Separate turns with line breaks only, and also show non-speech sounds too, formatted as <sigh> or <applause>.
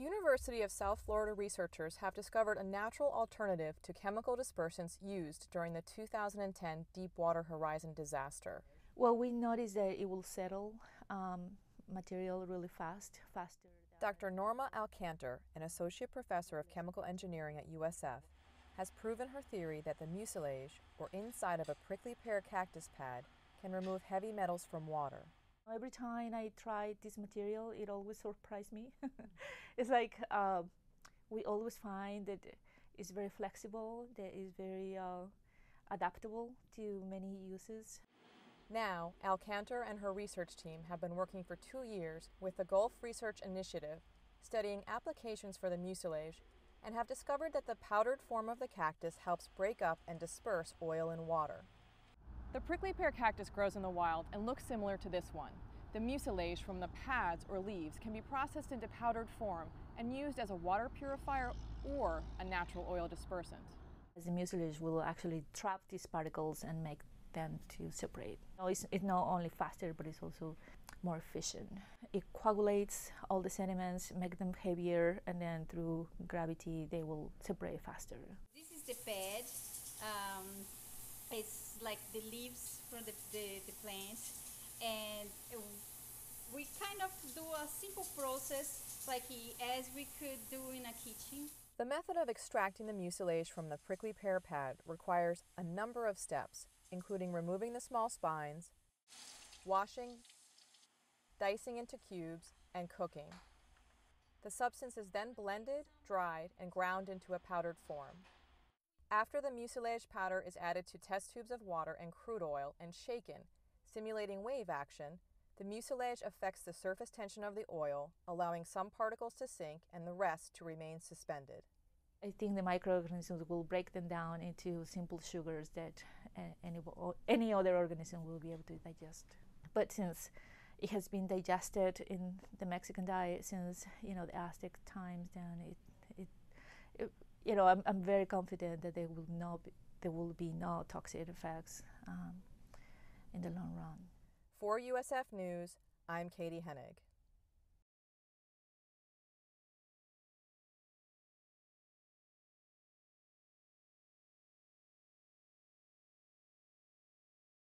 University of South Florida researchers have discovered a natural alternative to chemical dispersants used during the 2010 Deepwater Horizon disaster.
Well, we noticed that it will settle um, material really fast, faster.
Dr. Norma Alcantar, an associate professor of chemical engineering at USF, has proven her theory that the mucilage, or inside of a prickly pear cactus pad, can remove heavy metals from water.
Every time I try this material, it always surprises me. <laughs> it's like uh, we always find that it's very flexible, that it's very uh, adaptable to many uses.
Now, Alcantar and her research team have been working for two years with the Gulf Research Initiative, studying applications for the mucilage, and have discovered that the powdered form of the cactus helps break up and disperse oil and water. The prickly pear cactus grows in the wild and looks similar to this one. The mucilage from the pads or leaves can be processed into powdered form and used as a water purifier or a natural oil dispersant.
The mucilage will actually trap these particles and make them to separate. It's, it's not only faster, but it's also more efficient. It coagulates all the sediments, make them heavier, and then through gravity they will separate faster.
This is the pad. Um, it's like the leaves from the, the, the plant, and we kind of do a simple process like as we could do in a kitchen.
The method of extracting the mucilage from the prickly pear pad requires a number of steps including removing the small spines, washing, dicing into cubes, and cooking. The substance is then blended, dried, and ground into a powdered form. After the mucilage powder is added to test tubes of water and crude oil and shaken, simulating wave action, the mucilage affects the surface tension of the oil, allowing some particles to sink and the rest to remain suspended.
I think the microorganisms will break them down into simple sugars that any, any other organism will be able to digest. But since it has been digested in the Mexican diet since you know the Aztec times, then it, it, it you know I'm, I'm very confident that there will not be, there will be no toxic effects um, in the long run.
For USF News, I'm Katie Hennig.